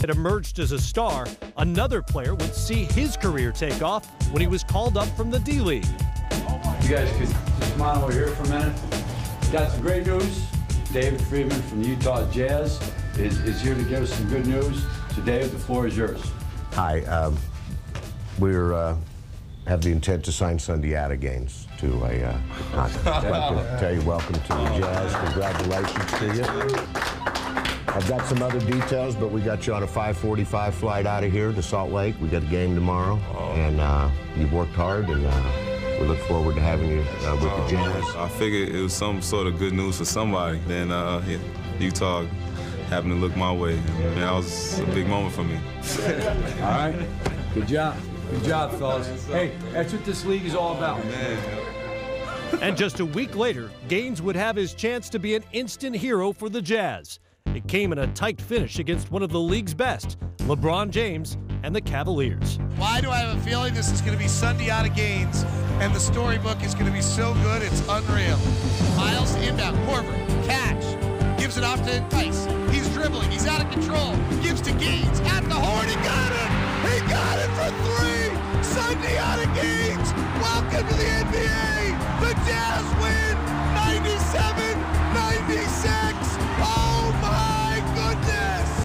had emerged as a star, another player would see his career take off when he was called up from the D League. You guys could just smile over here for a minute. Got some great news. David Friedman from the Utah Jazz is, is here to give us some good news. So, David, the floor is yours. Hi. Um, we're uh, have the intent to sign Sundiata Gaines to a uh, contract. tell you welcome to the Jazz. Congratulations to you. I've got some other details, but we got you on a 5:45 flight out of here to Salt Lake. We got a game tomorrow, and uh, you've worked hard, and uh, we look forward to having you uh, with the Jazz. I figured it was some sort of good news for somebody. Then uh, Utah happened to look my way. Man, that was a big moment for me. All right. Good job. Good job, fellas. Hey, that's what this league is all about. Man. And just a week later, Gaines would have his chance to be an instant hero for the Jazz. It came in a tight finish against one of the league's best, LeBron James and the Cavaliers. Why do I have a feeling this is going to be Sundiata Gaines and the storybook is going to be so good it's unreal? Miles inbound, Korver, catch, gives it off to Tice.